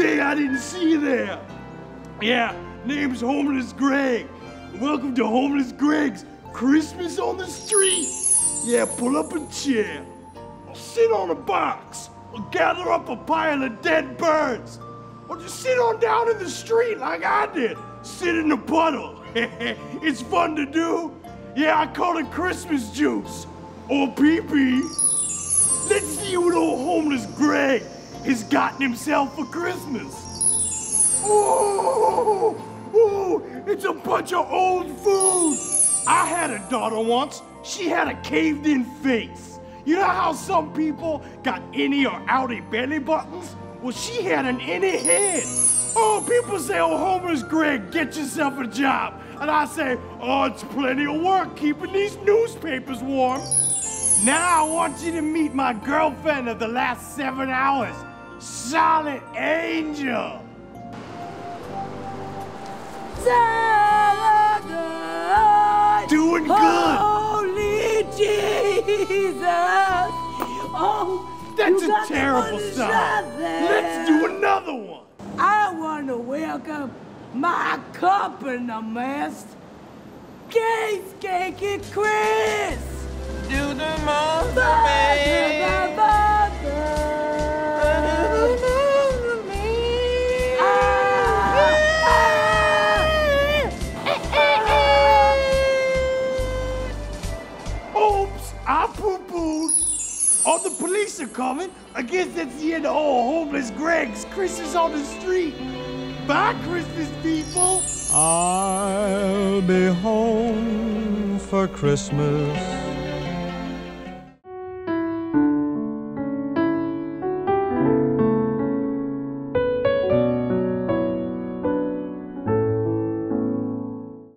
I didn't see you there. Yeah, name's Homeless Greg. Welcome to Homeless Greg's Christmas on the Street. Yeah, pull up a chair. Sit on a box. Or gather up a pile of dead birds. Or just sit on down in the street like I did. Sit in the puddle. it's fun to do. Yeah, I call it Christmas juice. Or pee-pee. Let's see what old homeless Greg has gotten himself for Christmas. Ooh, ooh, it's a bunch of old food. I had a daughter once. She had a caved-in face. You know how some people got innie or outie belly buttons? Well, she had an innie head. Oh, people say, oh, homeless Greg, get yourself a job. And I say, oh, it's plenty of work keeping these newspapers warm. Now I want you to meet my girlfriend of the last seven hours, Solid Angel. Doing good. Holy Jesus! Oh, That's a terrible money song. Let's do another one. I want to welcome my accompanist, Case Cakey Chris. Do the most I poo-pooed. all the police are coming. I guess that's the end of all homeless Greg's Christmas on the street. Bye, Christmas people. I'll be home for Christmas